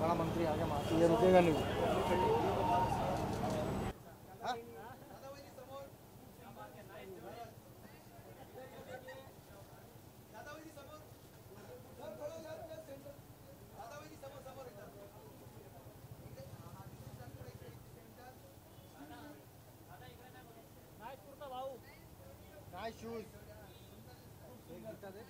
बड़ा मंत्री आ गया माफ़ी ये रुकेगा नहीं दादावजी তাদের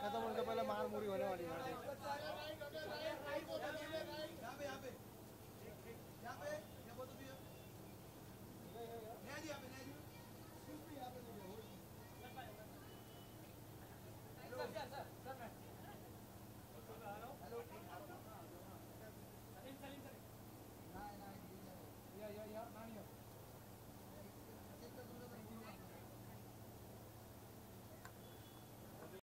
खत्म उनका पहले मार मूरी होने वाली है।